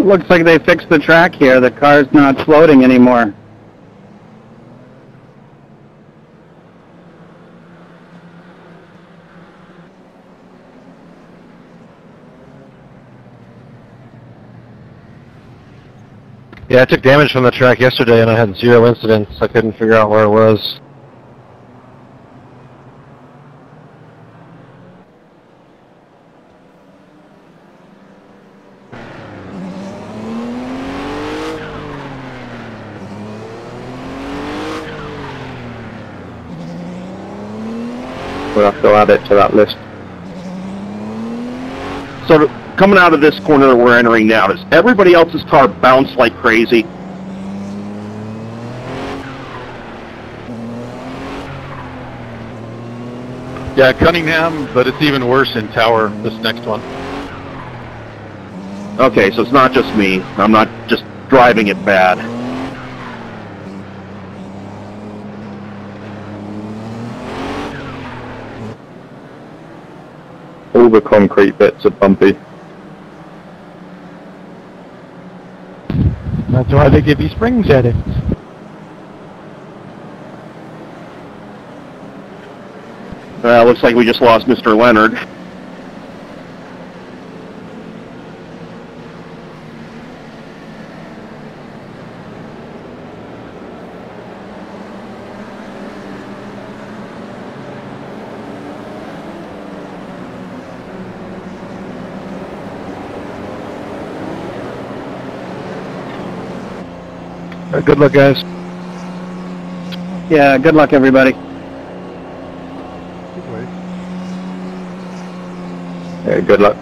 Looks like they fixed the track here. The car's not floating anymore. Yeah, I took damage from the track yesterday and I had zero incidents. I couldn't figure out where it was. We'll have to add it to that list. So coming out of this corner we're entering now, does everybody else's car bounce like crazy? Yeah, Cunningham, but it's even worse in Tower, this next one. Okay, so it's not just me. I'm not just driving it bad. All the concrete bits are bumpy. That's why they give you spring settings. Uh, looks like we just lost Mr. Leonard. Uh, Good luck, guys. Yeah, good luck, everybody. Good, Yeah, good luck.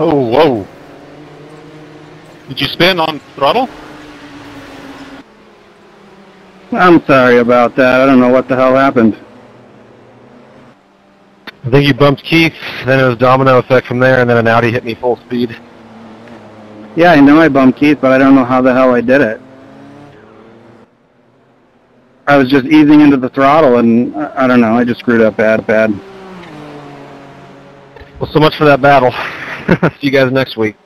Oh, whoa. Did you spin on throttle? I'm sorry about that. I don't know what the hell happened. I think you bumped Keith, then it was domino effect from there, and then an Audi hit me full speed. Yeah, I know I bumped Keith, but I don't know how the hell I did it. I was just easing into the throttle, and I I don't know. I just screwed up bad, bad. Well, so much for that battle. See you guys next week.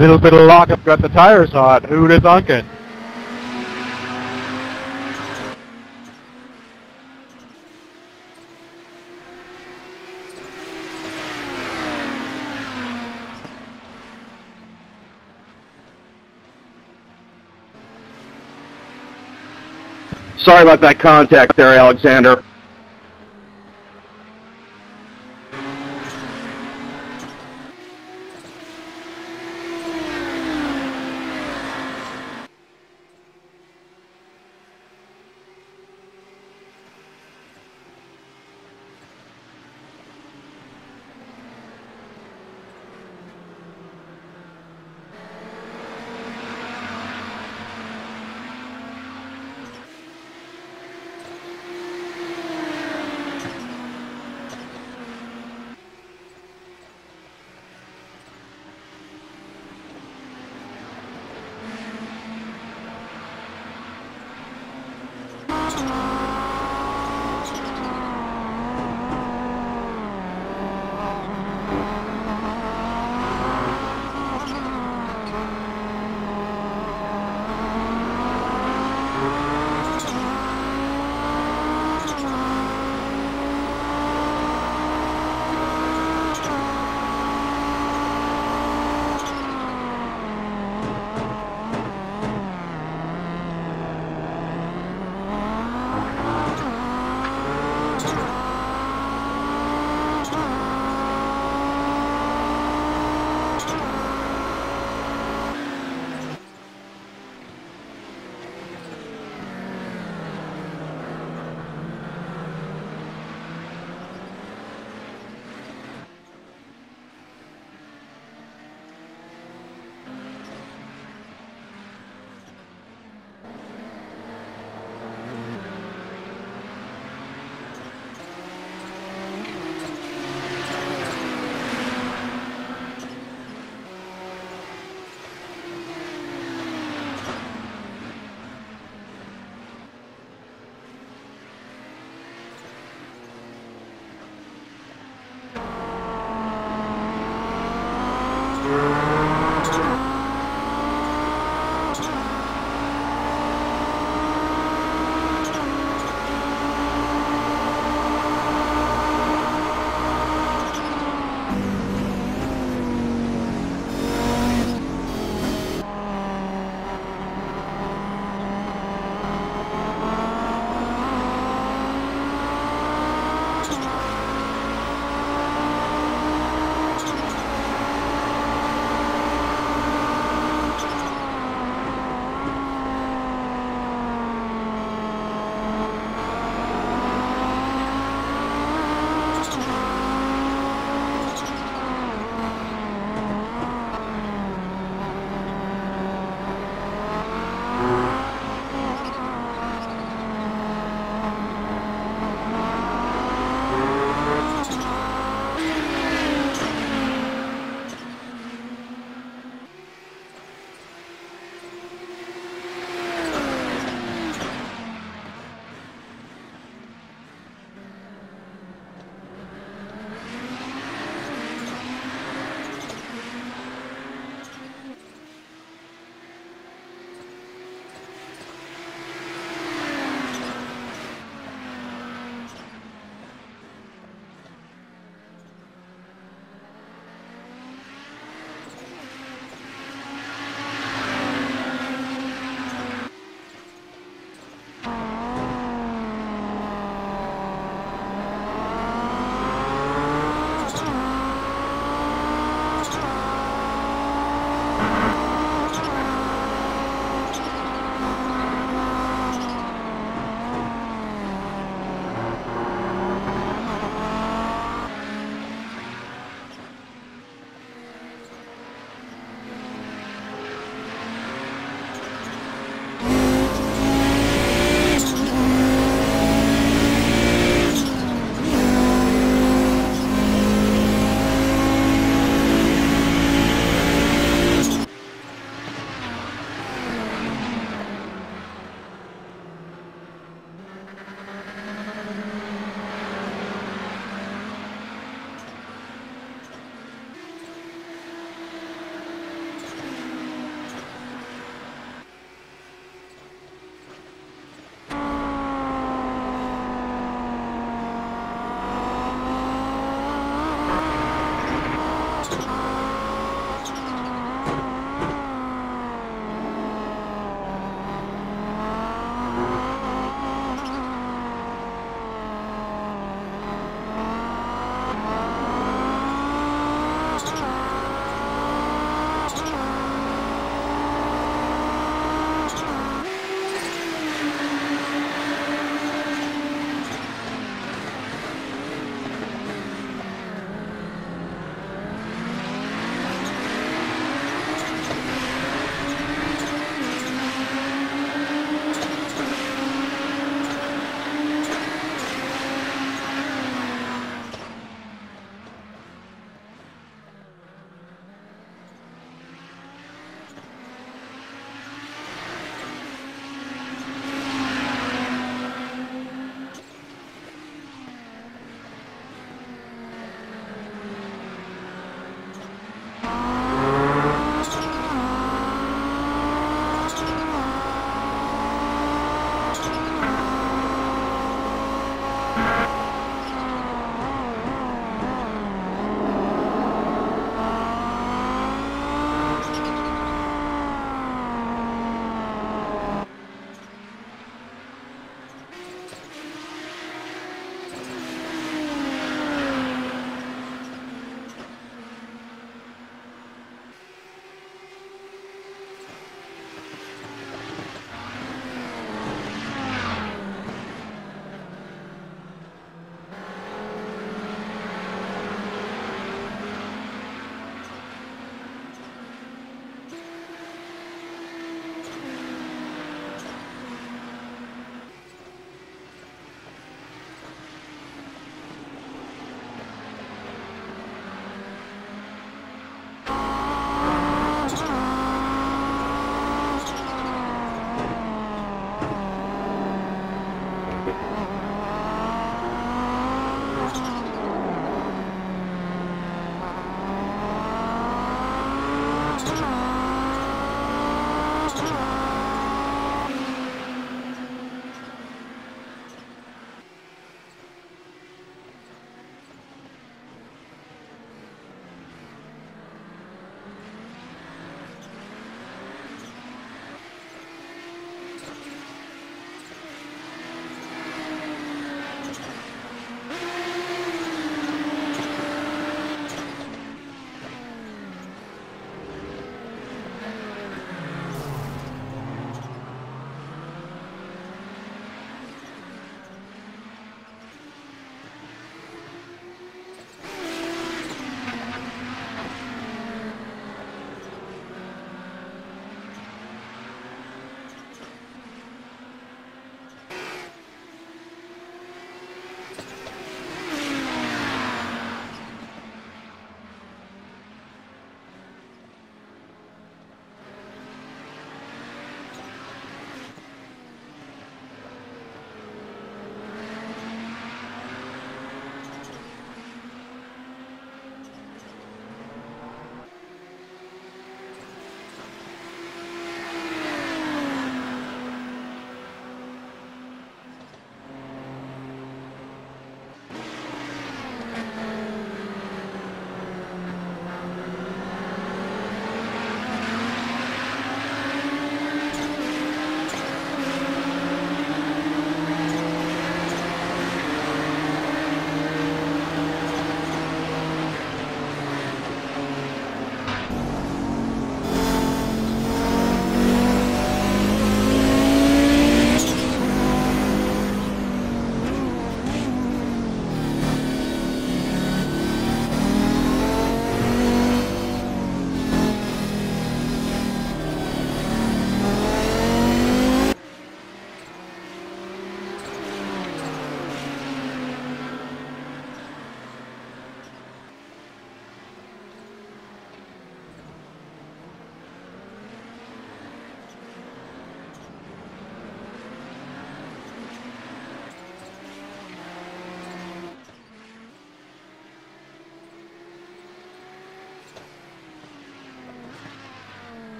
Little bit of lockup got the tires hot. Who'd have thunk it? Sorry about that contact there, Alexander.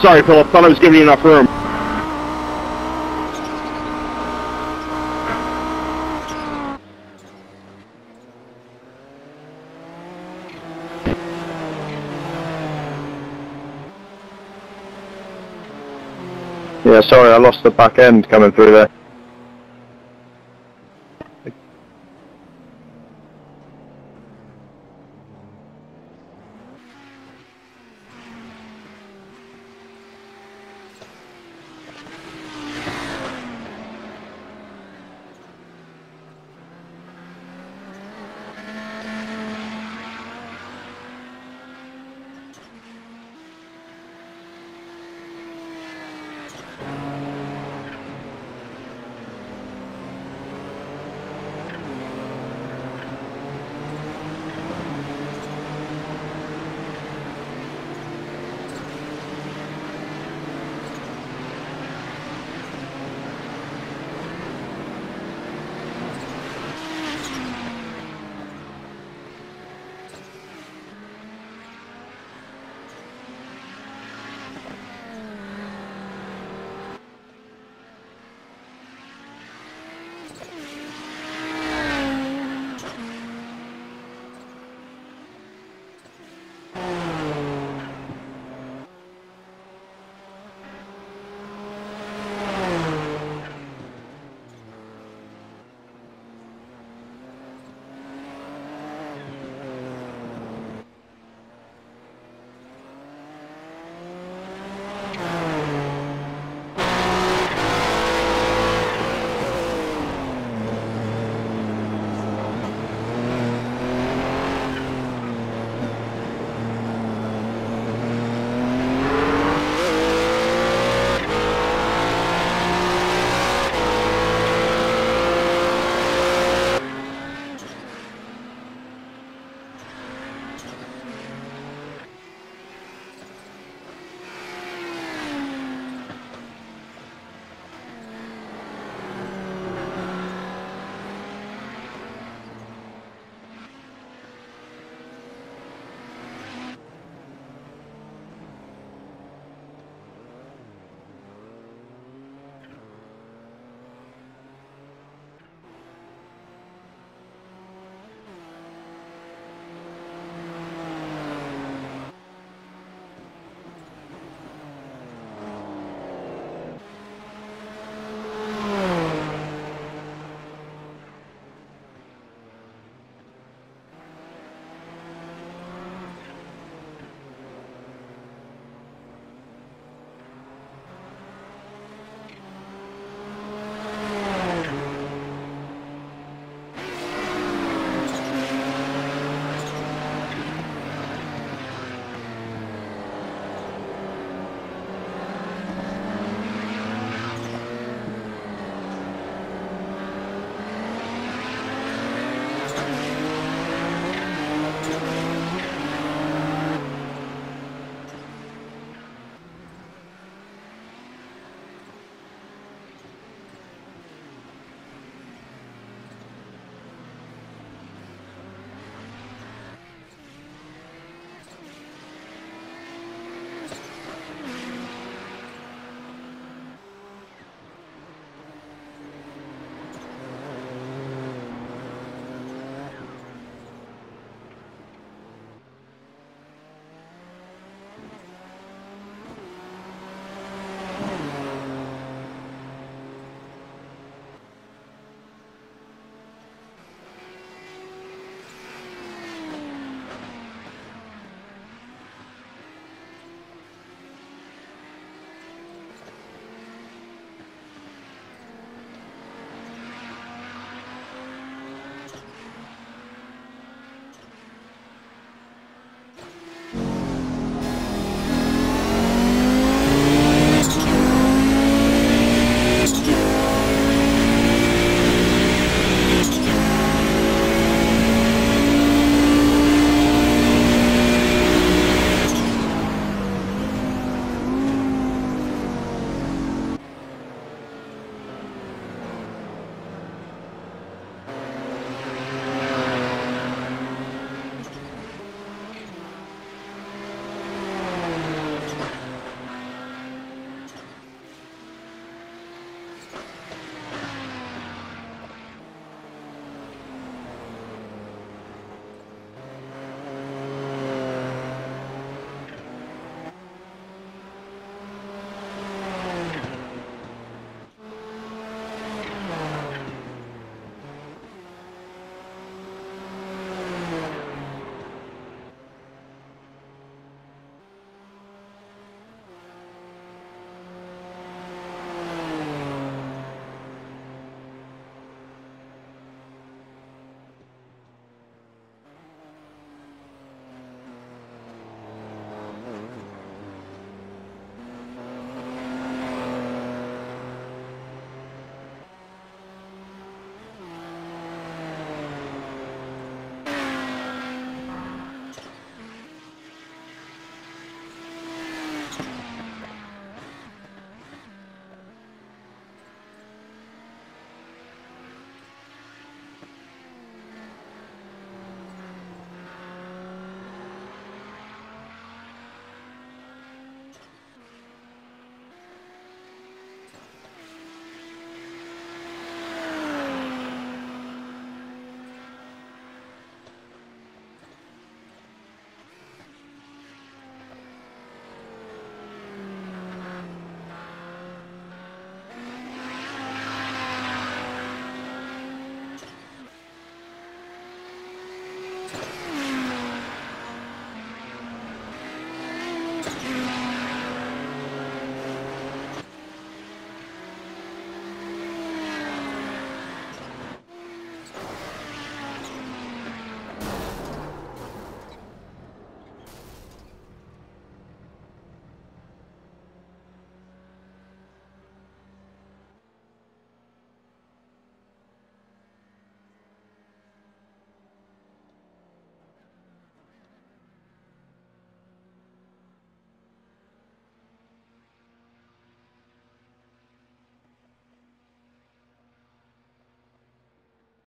Sorry, Philip. Thought I was giving you enough room. Yeah, sorry, I lost the back end coming through there.